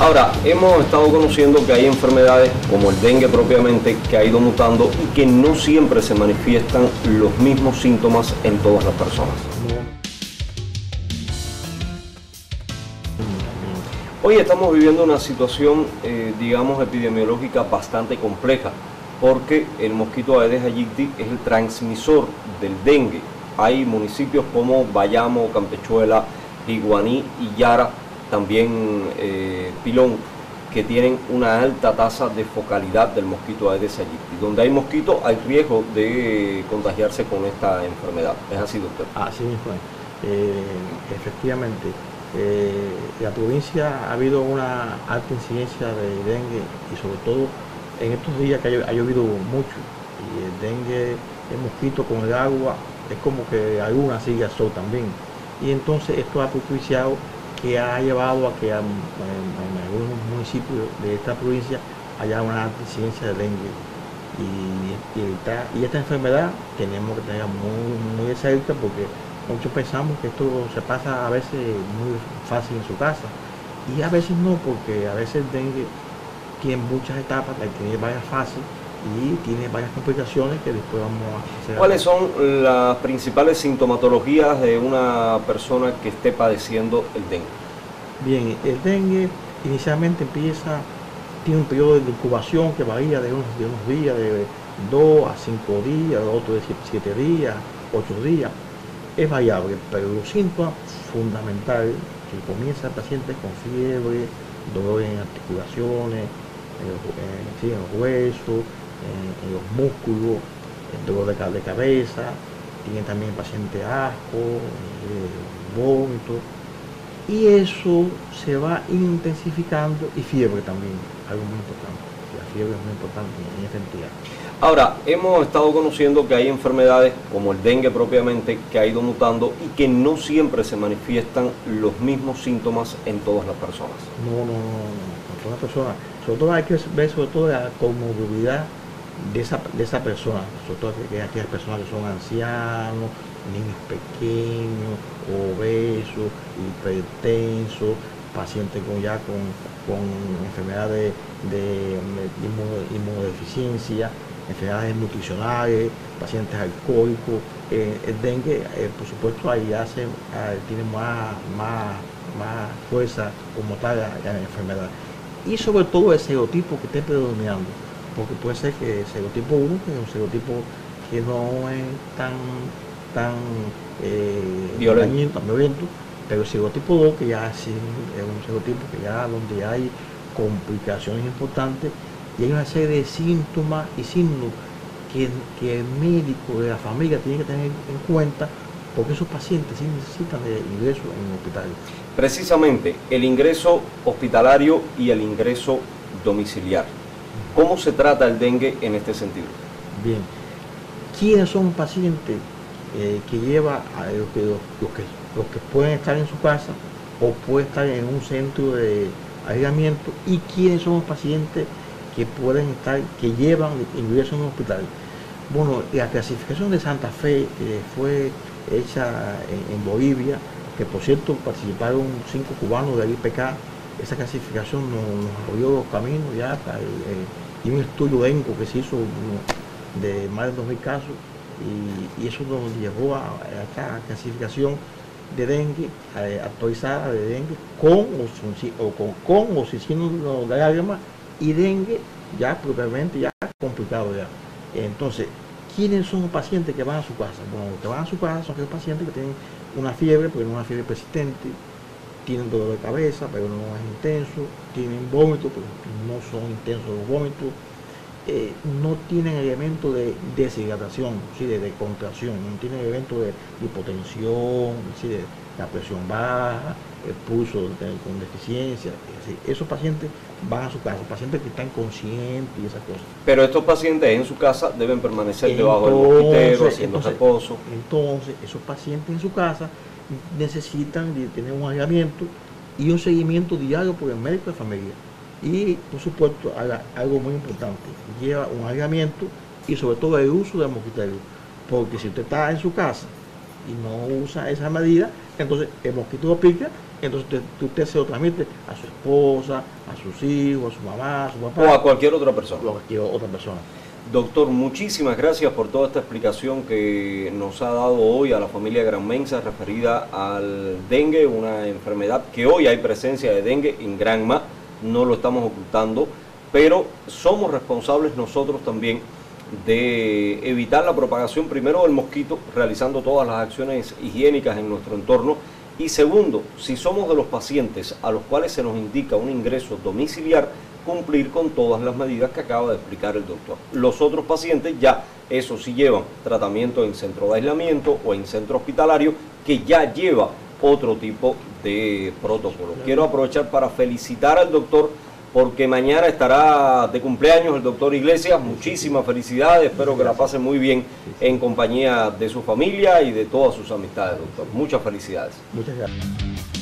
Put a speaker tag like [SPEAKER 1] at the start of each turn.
[SPEAKER 1] Ahora, hemos estado conociendo que hay enfermedades como el dengue propiamente que ha ido mutando y que no siempre se manifiestan los mismos síntomas en todas las personas. Hoy estamos viviendo una situación, eh, digamos, epidemiológica bastante compleja, porque el mosquito Aedes aegypti es el transmisor del dengue. Hay municipios como Bayamo, Campechuela, Iguaní y Yara, también eh, Pilón, que tienen una alta tasa de focalidad del mosquito Aedes aegypti. Donde hay mosquito hay riesgo de contagiarse con esta enfermedad. ¿Es así, doctor?
[SPEAKER 2] Así mismo eh, efectivamente, eh, la provincia ha habido una alta incidencia de dengue y sobre todo en estos días que ha, llovido mucho y el dengue, el mosquito con el agua, es como que alguna sigue sol también. Y entonces esto ha propiciado que ha llevado a que en, algunos municipios de esta provincia haya una incidencia de dengue. Y, esta, enfermedad tenemos que tenerla muy, muy de cerca porque muchos pensamos que esto se pasa a veces muy fácil en su casa y a veces no, porque a veces el dengue tiene muchas etapas, tiene varias fases y tiene varias complicaciones que después vamos a hacer.
[SPEAKER 1] ¿Cuáles son las principales sintomatologías de una persona que esté padeciendo el dengue?
[SPEAKER 2] Bien, el dengue inicialmente empieza, tiene un periodo de incubación que varía de unos, de unos días, de 2 a 5 días, otro de 7 días, 8 días es variable, pero los síntomas fundamentales que comienza el paciente con fiebre, dolor en articulaciones, en los, huesos, en, los músculos, dolor de, cabeza, tiene también el paciente asco, eh, vómito, y eso se va intensificando y fiebre también, algo muy importante. La fiebre es muy importante en esta entidad.
[SPEAKER 1] Ahora, hemos estado conociendo que hay enfermedades como el dengue propiamente que ha ido mutando y que no siempre se manifiestan los mismos síntomas en todas las personas.
[SPEAKER 2] No, no, no, en todas las personas. Sobre todo hay que ver sobre todo la comorbilidad de esa, de esa persona, sobre todo aquellas personas que son ancianos, niños pequeños, obesos, hipertensos, pacientes con ya con, con enfermedades de, inmunodeficiencia, enfermedades nutricionales, pacientes alcohólicos. Eh, el dengue, eh, por supuesto, ahí hace, ah, tiene más, más, más fuerza como tal la, enfermedad. Y sobre todo el serotipo que esté predominando, porque puede ser que el serotipo 1, que es un serotipo que no es tan, tan eh, violento, pero el serotipo 2, que ya es un serotipo que ya donde hay complicaciones importantes y hay una serie de síntomas y signos que, el médico de la familia tiene que tener en cuenta porque esos pacientes sí necesitan de ingreso en el hospital.
[SPEAKER 1] Precisamente el ingreso hospitalario y el ingreso domiciliar. ¿Cómo se trata el dengue en este sentido?
[SPEAKER 2] Bien, ¿quiénes son pacientes eh, que lleva a los que, los que pueden estar en su casa o pueden estar en un centro de aislamiento y quiénes son los pacientes que pueden estar, que llevan ingreso en un hospital. Bueno, la clasificación de Santa Fe fue hecha en, Bolivia, que por cierto participaron cinco cubanos de IPK, esa clasificación nos, abrió los caminos ya, eh, y un estudio ENCO que se hizo de más de 2.000 casos, y, eso nos llevó a, esta clasificación de dengue eh, actualizada de dengue con o, con, con o sin signos de lágrimas y dengue ya propiamente ya complicado ya. Entonces, ¿quiénes son los pacientes que van a su casa? Bueno, los que van a su casa son aquellos pacientes que tienen una fiebre, pero no una fiebre persistente, tienen dolor de cabeza, pero no es intenso, tienen vómitos, pero no son intensos los vómitos, eh, no tienen elementos de deshidratación, ¿sí? de, contracción, no tienen elementos de hipotensión, ¿sí? de la presión baja, el pulso con deficiencia. Esos pacientes van a su casa, pacientes que están conscientes y esas cosas.
[SPEAKER 1] Pero estos pacientes en su casa deben permanecer debajo del mosquitero, haciendo reposo.
[SPEAKER 2] Entonces, esos pacientes en su casa necesitan tener un aislamiento y un seguimiento diario por el médico de familia. Y, por supuesto, algo muy importante, lleva un aislamiento y sobre todo el uso del mosquitero. Porque si usted está en su casa y no usa esa medida, entonces el mosquito lo pica entonces usted, se lo transmite a su esposa, a sus hijos, a su mamá, a su papá.
[SPEAKER 1] O a cualquier otra persona.
[SPEAKER 2] O a cualquier otra persona.
[SPEAKER 1] Doctor, muchísimas gracias por toda esta explicación que nos ha dado hoy a la familia Granmensa referida al dengue, una enfermedad que hoy hay presencia de dengue en Granma, no lo estamos ocultando, pero somos responsables nosotros también de evitar la propagación primero del mosquito, realizando todas las acciones higiénicas en nuestro entorno, y segundo, si somos de los pacientes a los cuales se nos indica un ingreso domiciliar, cumplir con todas las medidas que acaba de explicar el doctor. Los otros pacientes ya, eso sí llevan tratamiento en centro de aislamiento o en centro hospitalario, que ya lleva otro tipo de protocolo. Quiero aprovechar para felicitar al doctor porque mañana estará de cumpleaños el doctor Iglesias. Muchísimas felicidades, espero que la pase muy bien en compañía de su familia y de todas sus amistades, doctor. Muchas felicidades.
[SPEAKER 2] Muchas gracias.